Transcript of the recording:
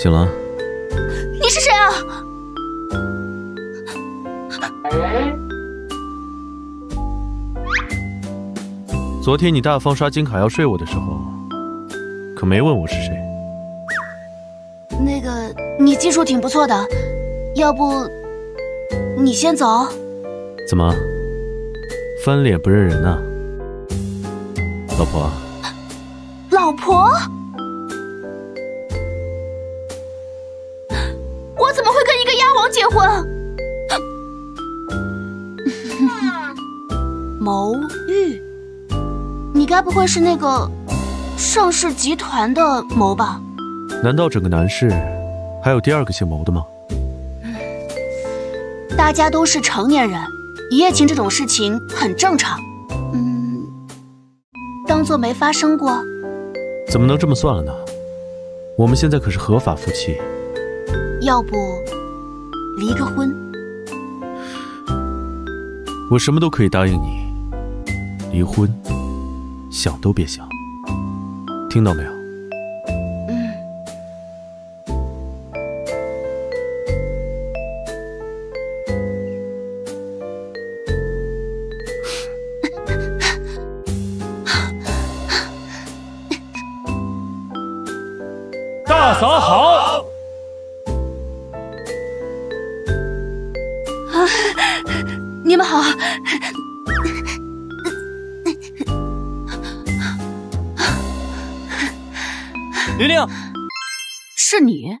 醒了？你是谁啊？昨天你大方刷金卡要睡我的时候，可没问我是谁。那个，你技术挺不错的，要不你先走？怎么，翻脸不认人啊？老婆，老婆，我怎么会跟一个鸭王结婚？谋玉，你该不会是那个盛世集团的谋吧？难道整个南市还有第二个姓谋的吗？大家都是成年人，一夜情这种事情很正常。嗯当做没发生过，怎么能这么算了呢？我们现在可是合法夫妻。要不离个婚？我什么都可以答应你，离婚想都别想，听到没有？大嫂好，你们好，玲玲，是你。